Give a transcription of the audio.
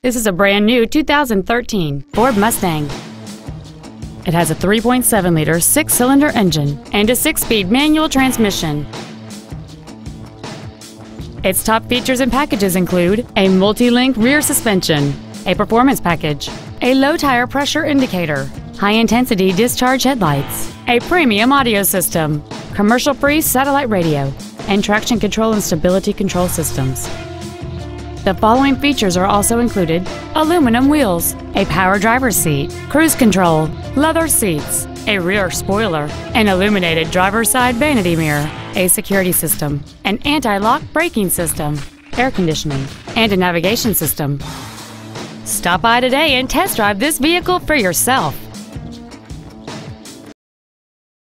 This is a brand new 2013 Ford Mustang. It has a 3.7-liter six-cylinder engine and a six-speed manual transmission. Its top features and packages include a multi-link rear suspension, a performance package, a low tire pressure indicator, high-intensity discharge headlights, a premium audio system, commercial-free satellite radio, and traction control and stability control systems. The following features are also included aluminum wheels, a power driver's seat, cruise control, leather seats, a rear spoiler, an illuminated driver's side vanity mirror, a security system, an anti lock braking system, air conditioning, and a navigation system. Stop by today and test drive this vehicle for yourself.